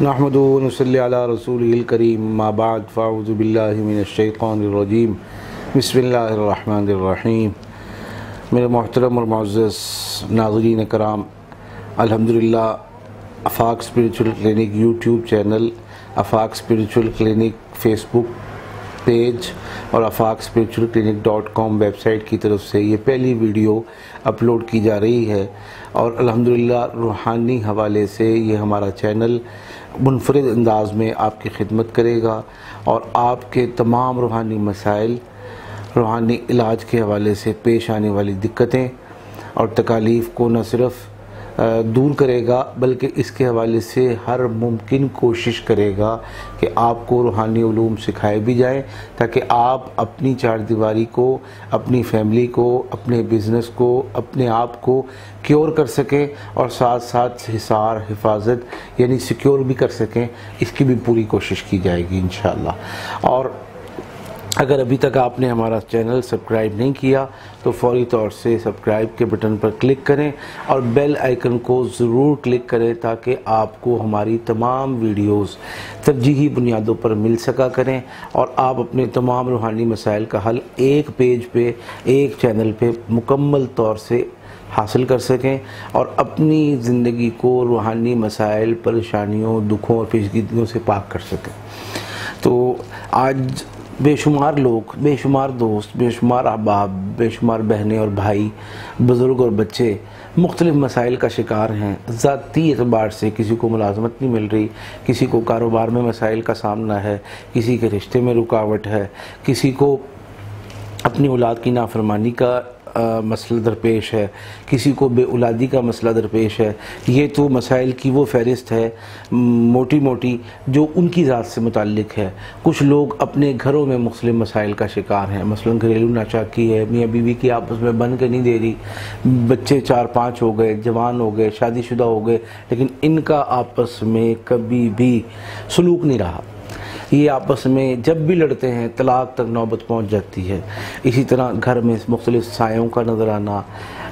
نحمد نصلی علی رسول الکریم ما بعد، فاعوذ باللہ من الشیطان الرجیم بسم اللہ الرحمن الرحیم میرے محترم اور معزز ناظرین کرام، الحمدللہ، Afaq spiritual clinic YouTube channel, Afaq spiritual clinic Facebook page اور Afaq spiritual clinic dot com website کی طرف سے یہ پہلی ویڈیو اپلوڈ کی جا رہی ہے اور الحمدللہ، روحانی حوالے سے یہ ہمارا چینل منفرد انداز میں آپ کی خدمت کرے گا اور آپ کے تمام روحانی مسائل، روحانی علاج کے حوالے سے پیش آنے والی دقتیں اور تکالیف کو نہ صرف دور کرے گا، بلکہ اس کے حوالے سے ہر ممکن کوشش کرے گا کہ آپ کو روحانی علوم سکھائے بھی جائیں، تاکہ آپ اپنی چار دیواری کو، اپنی فیملی کو، اپنے بزنس کو، اپنے آپ کو کیور کر سکیں اور ساتھ ساتھ حصار، حفاظت یعنی سیکیور بھی کر سکیں۔ اس کی بھی پوری کوشش کی جائے گی انشاءاللہ۔ اور اگر ابھی تک آپ نے ہمارا چینل سبسکرائب نہیں کیا، تو فوری طور سے سبسکرائب کے بٹن پر کلک کریں اور بیل آئیکن کو ضرور کلک کریں تاکہ آپ کو ہماری تمام ویڈیوز ترجیحی بنیادوں پر مل سکا کریں اور آپ اپنے تمام روحانی مسائل کا حل ایک پیج پہ، ایک چینل پہ مکمل طور سے حاصل کر سکیں اور اپنی زندگی کو روحانی مسائل، پریشانیوں، دکھوں اور پیشگیدگیوں سے پاک کر سکیں۔ تو آج بے شمار لوگ، بے شمار دوست، بے شمار احباب، بے شمار بہنیں اور بھائی، بزرگ اور بچے مختلف مسائل کا شکار ہیں۔ ذاتی اعتبار سے کسی کو ملازمت نہیں مل رہی، کسی کو کاروبار میں مسائل کا سامنا ہے، کسی کے رشتے میں رکاوٹ ہے، کسی کو اپنی اولاد کی نافرمانی کا مسئلہ درپیش ہے۔ کسی کو بے اولادی کا مسئلہ درپیش ہے۔ یہ تو مسائل کی وہ فہرست ہے موٹی موٹی، جو ان کی ذات سے متعلق ہے۔ کچھ لوگ اپنے گھروں میں مختلف مسائل کا شکار ہیں۔ مثلا گھریلو ناچاکی ہے، میاں بیوی کی آپس میں بن کے نہیں دے رہی۔ بچے چار پانچ ہو گئے، جوان ہو گئے، شادی شدہ ہو گئے، لیکن ان کا آپس میں کبھی بھی سلوک نہیں رہا۔ یہ آپس میں جب بھی لڑتے ہیں طلاق تک نوبت پہنچ جاتی ہے۔ اسی طرح گھر میں مختلف سایوں کا نظر آنا،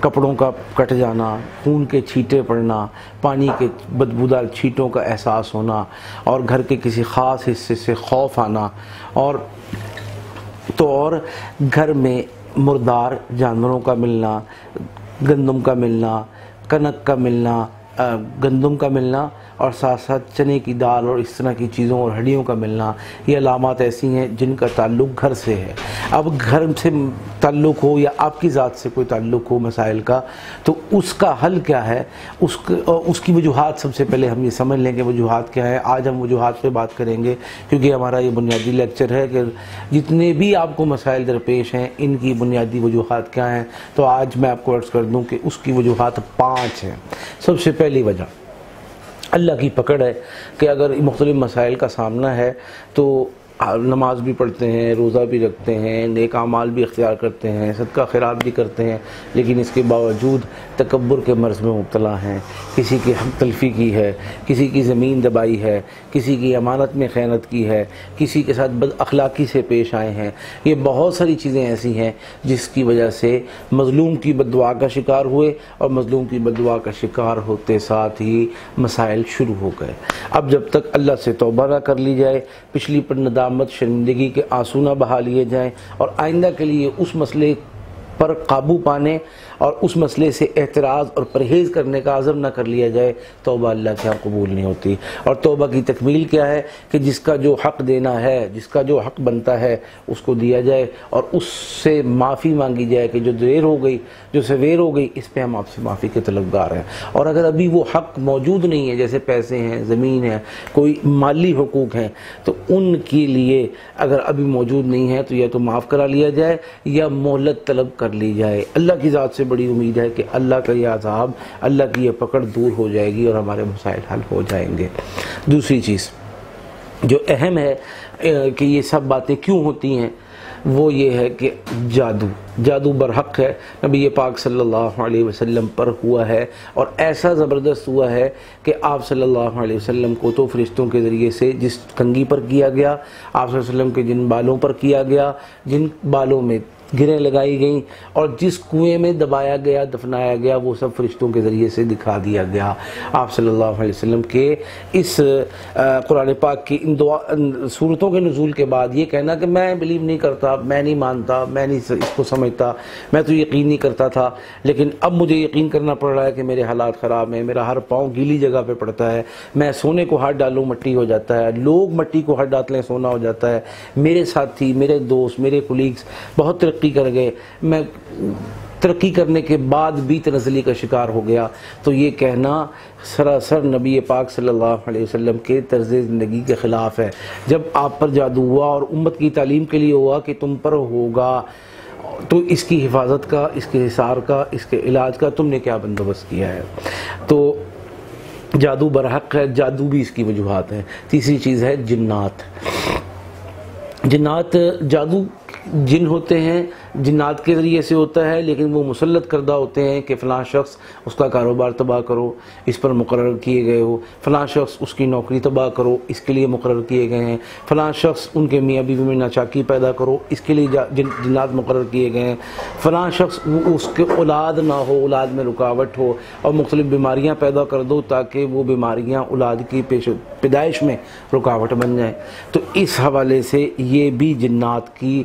کپڑوں کا کٹ جانا، خون کے چھیٹے پڑنا، پانی کے بدبودار چھیٹوں کا احساس ہونا اور گھر کے کسی خاص حصے سے خوف آنا۔ اور تو اور گھر میں مردار جانوروں کا ملنا، گندم کا ملنا، کنک کا ملنا گندم کا ملنا اور ساتھ ساتھ چنے کی دال اور اس طرح کی چیزوں اور ہڈیوں کا ملنا، یہ علامات ایسی ہیں جن کا تعلق گھر سے ہے۔ اب گھر سے تعلق ہو یا آپ کی ذات سے کوئی تعلق ہو مسائل کا، تو اس کا حل کیا ہے؟ اس اس کی وجوہات سب سے پہلے ہم یہ سمجھ لیں کہ وجوہات کیا ہے آج ہم وجوہات پہ بات کریں گے کیونکہ ہمارا یہ بنیادی لیکچر ہے کہ جتنے بھی آپ کو مسائل درپیش ہیں، ان کی بنیادی وجوہات کیا ہیں؟ تو آج میں آپ کو عرض کر دوں کہ اس کی وجوہات پانچ ہیں۔ سب سے پہلے پہلی وجہ۔ اللہ کی پکڑ ہے کہ اگر مختلف مسائل کا سامنا ہے تو نماز بھی پڑھتے ہیں، روزہ بھی رکھتے ہیں، نیک اعمال بھی اختیار کرتے ہیں، صدقہ خیرات بھی کرتے ہیں، لیکن اس کے باوجود تکبر کے مرض میں مبتلا ہیں۔ کسی کی حق تلفی کی ہے، کسی کی زمین دبائی ہے، کسی کی امانت میں خیانت کی ہے، کسی کے ساتھ بد اخلاقی سے پیش آئے ہیں۔ یہ بہت ساری چیزیں ایسی ہیں جس کی وجہ سے مظلوم کی بدعا کا شکار ہوئے اور مظلوم کی بدعا کا شکار ہوتے ساتھ ہی مسائل شروع ہو گئے۔ اب جب تک اللہ سے توبہ نہ کر لی جائے، پچھلی پر ندامت شرمندگی کے آنسو نہ بہا لیے جائیں اور آئندہ کے لیے اس مسئلے پر قابو پانے اور اس مسئلے سے اعتراض اور پرہیز کرنے کا عزم نہ کر لیا جائے، توبہ اللہ کے ہاں قبول نہیں ہوتی۔ اور توبہ کی تکمیل کیا ہے کہ جس کا جو حق دینا ہے، جس کا جو حق بنتا ہے، اس کو دیا جائے اور اس سے معافی مانگی جائے کہ جو دیر ہو گئی، جو سویر ہو گئی، اس پہ ہم آپ سے معافی کے طلبگار ہیں۔ اور اگر ابھی وہ حق موجود نہیں ہے، جیسے پیسے ہیں، زمین ہے، کوئی مالی حقوق ہیں، تو ان کے لیے اگر ابھی موجود نہیں ہے، تو یا تو معاف کرا لیا جائے یا مہلت طلب کر لی جائے۔ اللہ کی ذات سے بڑی امید ہے کہ اللہ کا یہ عذاب اللہ کی یہ پکڑ دور ہو جائے گی اور ہمارے مسائل حل ہو جائیں گے۔ دوسری چیز جو اہم ہے کہ یہ سب باتیں کیوں ہوتی ہیں، وہ یہ ہے کہ جادو جادو برحق ہے۔ نبی پاک صلی اللہ علیہ وسلم پر ہوا ہے اور ایسا زبردست ہوا ہے کہ آپ صلی اللہ علیہ وسلم کو تو فرشتوں کے ذریعے سے جس کنگی پر کیا گیا، آپ صلی اللہ علیہ وسلم کے جن بالوں پر کیا گیا، جن بالوں میں گریں لگائی گئیں اور جس کنویں میں دبایا گیا، دفنایا گیا، وہ سب فرشتوں کے ذریعے سے دکھا دیا گیا۔ آپ صلی اللہ علیہ وسلم کے اس قرآن پاک کی ان دعا صورتوں کے نزول کے بعد یہ کہنا کہ میں بلیو نہیں کرتا، میں نہیں مانتا، میں نہیں اس کو سمجھتا، میں تو یقین نہیں کرتا تھا۔ لیکن اب مجھے یقین کرنا پڑ رہا ہے کہ میرے حالات خراب ہیں، میرا ہر پاؤں گیلی جگہ پہ پڑتا ہے۔ میں سونے کو ہاتھ ڈالوں، مٹی ہو جاتا ہے۔ لوگ مٹی کو ہاتھ ڈالتے ہیں، سونا ہو جاتا ہے۔ میرے ساتھی، میرے دوست، میرے کولیگز بہت ترقی کر گئے، میں ترقی کرنے کے بعد بھی تنزلی کا شکار ہو گیا۔ تو یہ کہنا سراسر نبی پاک صلی اللہ علیہ وسلم کے طرز زندگی کے خلاف ہے۔ جب آپ پر جادو ہوا اور امت کی تعلیم کے لیے ہوا کہ تم پر ہوگا، تو اس کی حفاظت کا، اس کے حصار کا، اس کے علاج کا تم نے کیا بندوبست کیا ہے؟ تو جادو برحق ہے، جادو بھی اس کی وجوہات ہیں۔ تیسری چیز ہے جنات۔ جنات جادو جن ہوتے ہیں جنات کے ذریعے سے ہوتا ہے، لیکن وہ مسلط کردہ ہوتے ہیں کہ فلاں شخص اس کا کاروبار تباہ کرو، اس پر مقرر کیے گئے ہو، فلاں شخص اس کی نوکری تباہ کرو، اس کے لیے مقرر کیے گئے ہیں، فلاں شخص ان کے میاں بیوی میں ناچاکی پیدا کرو، اس کے لیے جنات مقرر کیے گئے ہیں۔ فلاں شخص اس کے اولاد نہ ہو، اولاد میں رکاوٹ ہو اور مختلف بیماریاں پیدا کر دو تاکہ وہ بیماریاں اولاد کی پیش پیدائش میں رکاوٹ بن جائیں۔ تو اس حوالے سے یہ بھی جنات کی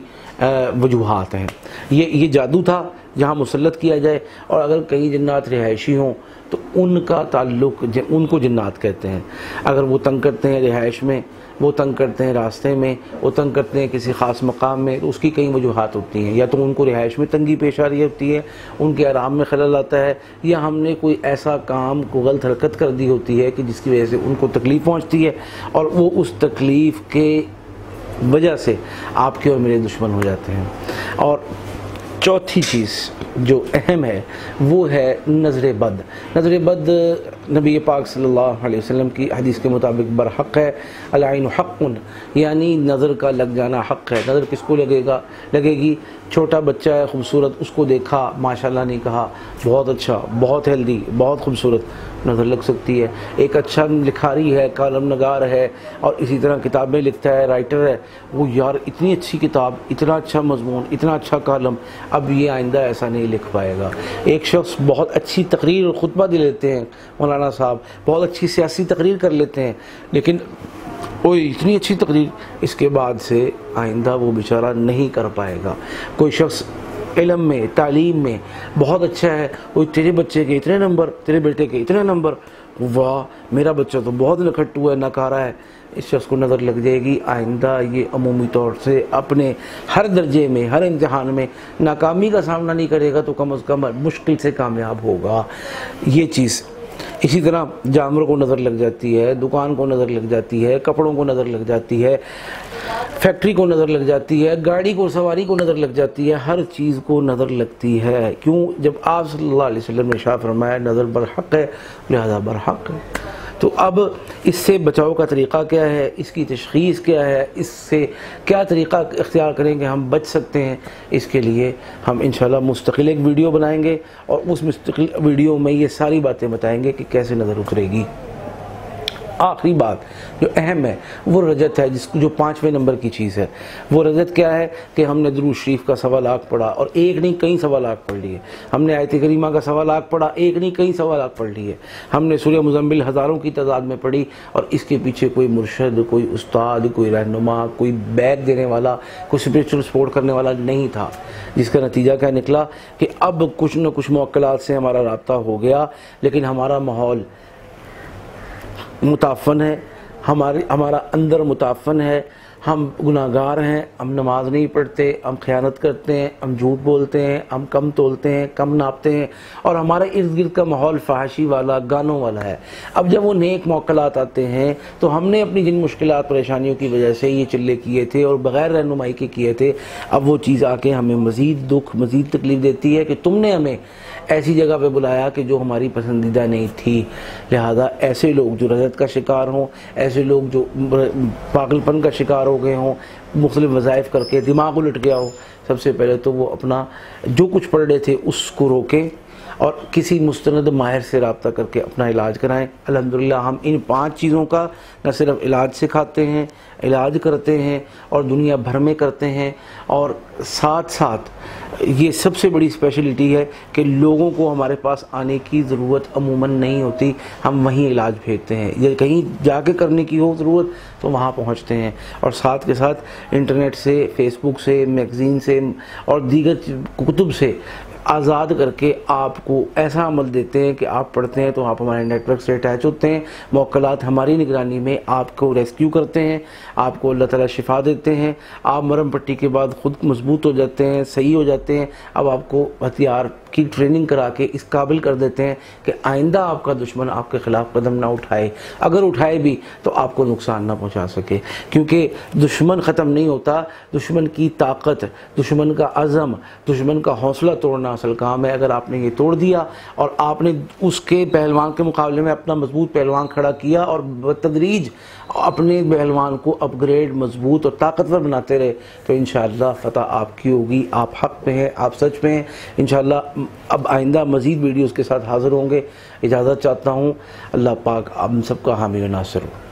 وجوہات ہیں۔ یہ یہ جادو تھا جہاں مسلط کیا جائے اور اگر کئی جنات رہائشی ہوں تو ان کا تعلق ان کو جنات کہتے ہیں۔ اگر وہ تنگ کرتے ہیں رہائش میں، وہ تنگ کرتے ہیں راستے میں، وہ تنگ کرتے ہیں کسی خاص مقام میں، تو اس کی کئی وجوہات ہوتی ہیں۔ یا تو ان کو رہائش میں تنگی پیش آ رہی ہوتی ہے، ان کے آرام میں خلل آتا ہے، یا ہم نے کوئی ایسا کام کو غلط حرکت کر دی ہوتی ہے کہ جس کی وجہ سے ان کو تکلیف پہنچتی ہے اور وہ اس تکلیف کے وجہ سے آپ کے اور میرے دشمن ہو جاتے ہیں۔ اور چوتھی چیز جو اہم ہے وہ ہے نظر بد۔ نظر بد نبی پاک صلی اللہ علیہ وسلم کی حدیث کے مطابق برحق ہے، العین حق یعنی نظر کا لگ جانا حق ہے۔ نظر کس کو لگے گا؟ لگے گی چھوٹا بچہ ہے، خوبصورت، اس کو دیکھا، ماشاءاللہ نہیں کہا۔ بہت اچھا بہت ہیلدی بہت خوبصورت نظر لگ سکتی ہے۔ ایک اچھا لکھاری ہے، کالم نگار ہے اور اسی طرح کتابیں لکھتا ہے رائٹر ہے۔ وہ یار، اتنی اچھی کتاب، اتنا اچھا مضمون، اتنا اچھا کالم، اب یہ آئندہ ایسا نہیں لکھ پائے گا۔ ایک شخص بہت اچھی تقریر اور خطبہ دے لیتے ہیں مولانا صاحب، بہت اچھی سیاسی تقریر کر لیتے ہیں، لیکن کوئی اتنی اچھی تقریر اس کے بعد سے آئندہ وہ بیچارہ نہیں کر پائے گا۔ کوئی شخص علم میں، تعلیم میں بہت اچھا ہے، کوئی تیرے بچے کے اتنے نمبر، تیرے بیٹے کے اتنے نمبر، واہ، میرا بچہ تو بہت نکھٹ ہوا ہے نکارا ہے۔ اس شخص کو نظر لگ جائے گی آئندہ یہ عمومی طور سے اپنے ہر درجے میں، ہر امتحان میں ناکامی کا سامنا نہیں کرے گا تو کم از کم مشکل سے کامیاب ہوگا۔ یہ چیز اسی طرح جانوروں کو نظر لگ جاتی ہے، دکان کو نظر لگ جاتی ہے، کپڑوں کو نظر لگ جاتی ہے، فیکٹری کو نظر لگ جاتی ہے، گاڑی کو، سواری کو نظر لگ جاتی ہے، ہر چیز کو نظر لگتی ہے۔ کیوں؟ جب آپ صلی اللہ علیہ وسلم نے شاہ فرمایا، نظر برحق ہے، لہذا برحق ہے۔ تو اب اس سے بچاؤ کا طریقہ کیا ہے؟ اس کی تشخیص کیا ہے؟ اس سے کیا طریقہ اختیار کریں گے ہم؟ بچ سکتے ہیں اس کے لیے ہم انشاءاللہ مستقل ایک ویڈیو بنائیں گے اور اس مستقل ویڈیو میں یہ ساری باتیں بتائیں گے کہ کیسے نظر اترے گی۔ آخری بات جو اہم ہے، وہ رجت ہے، جس جو پانچویں نمبر کی چیز ہے۔ وہ رجت کیا ہے کہ ہم نے درود شریف کا سوا لاکھ پڑھا اور ایک نہیں، کئی سوا لاکھ پڑھ لیے۔ ہم نے آیت کریمہ کا سوا لاکھ پڑھا، ایک نہیں، کئی سوا لاکھ پڑھ لیے۔ ہم نے سورہ مزمل ہزاروں کی تعداد میں پڑھی اور اس کے پیچھے کوئی مرشد، کوئی استاد، کوئی رہنما، کوئی بیگ دینے والا، کوئی اسپریچل سپورٹ کرنے والا نہیں تھا۔ جس کا نتیجہ کیا نکلا کہ اب کچھ نہ کچھ موکلات سے ہمارا رابطہ ہو گیا، لیکن ہمارا ماحول متعفن ہے ہمارے ہمارا اندر متعفن ہے ہم گناہ گار ہیں، ہم نماز نہیں پڑھتے، ہم خیانت کرتے ہیں، ہم جھوٹ بولتے ہیں، ہم کم تولتے ہیں، کم ناپتے ہیں، اور ہمارے ارد گرد کا ماحول فحاشی والا، گانوں والا ہے۔ اب جب وہ نیک موکلات آتے ہیں، تو ہم نے اپنی جن مشکلات، پریشانیوں کی وجہ سے یہ چلے کیے تھے اور بغیر رہنمائی کے کیے تھے، اب وہ چیز آ کے ہمیں مزید دکھ، مزید تکلیف دیتی ہے کہ تم نے ہمیں ایسی جگہ پہ بلایا کہ جو ہماری پسندیدہ نہیں تھی۔ لہذا ایسے لوگ جو رضت کا شکار ہوں، ایسے لوگ جو پاگل پن کا شکار ہو گئے ہوں، مختلف وظائف کر کے دماغ الٹ گیا ہو، سب سے پہلے تو وہ اپنا جو کچھ پڑھ رہے تھے اس کو روکیں اور کسی مستند ماہر سے رابطہ کر کے اپنا علاج کرائیں۔ الحمدللہ، ہم ان پانچ چیزوں کا نہ صرف علاج سکھاتے ہیں، علاج کرتے ہیں اور دنیا بھر میں کرتے ہیں۔ اور ساتھ ساتھ یہ سب سے بڑی اسپیشلٹی ہے کہ لوگوں کو ہمارے پاس آنے کی ضرورت عموماً نہیں ہوتی۔ ہم وہیں علاج بھیجتے ہیں۔ یا کہیں جا کے کرنے کی ہو ضرورت تو وہاں پہنچتے ہیں۔ اور ساتھ کے ساتھ انٹرنیٹ سے فیس بک سے میگزین سے اور دیگر کتب سے آزاد کر کے آپ کو ایسا عمل دیتے ہیں کہ آپ پڑھتے ہیں تو آپ ہمارے نیٹ ورک سے اٹیچ ہوتے ہیں، موکلات ہماری نگرانی میں آپ کو ریسکیو کرتے ہیں، آپ کو اللہ تعالیٰ شفا دیتے ہیں، آپ مرم پٹی کے بعد خود مضبوط ہو جاتے ہیں، صحیح ہو جاتے ہیں، اب آپ کو ہتھیار کی ٹریننگ کرا کے اس قابل کر دیتے ہیں کہ آئندہ آپ کا دشمن آپ کے خلاف قدم نہ اٹھائے۔ اگر اٹھائے بھی تو آپ کو نقصان نہ پہنچا سکے۔ کیونکہ دشمن ختم نہیں ہوتا، دشمن کی طاقت، دشمن کا عزم، دشمن کا حوصلہ توڑنا اصل کام ہے۔ اگر آپ نے یہ توڑ دیا اور آپ نے اس کے پہلوان کے مقابلے میں اپنا مضبوط پہلوان کھڑا کیا اور بتدریج اپنے پہلوان کو اپ گریڈ مضبوط اور طاقتور بناتے رہے، تو انشاءاللہ فتح آپ کی ہوگی، آپ حق پہ ہیں، آپ سچ پہ ہیں۔ انشاءاللہ اب آئندہ مزید ویڈیوز کے ساتھ حاضر ہوں گے۔ اجازت چاہتا ہوں، اللہ پاک ہم سب کا حامی و ناصر ہوں